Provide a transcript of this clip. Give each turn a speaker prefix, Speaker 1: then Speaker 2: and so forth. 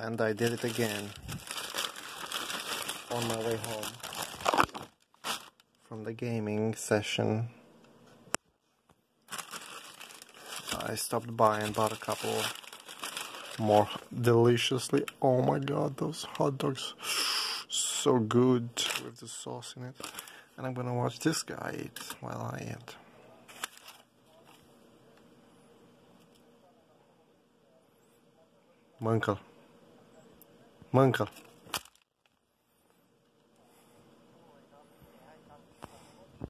Speaker 1: and I did it again on my way home from the gaming session. I stopped by and bought a couple more deliciously. Oh my god, those hot dogs so good with the sauce in it. And I'm gonna watch this guy eat while I eat. ما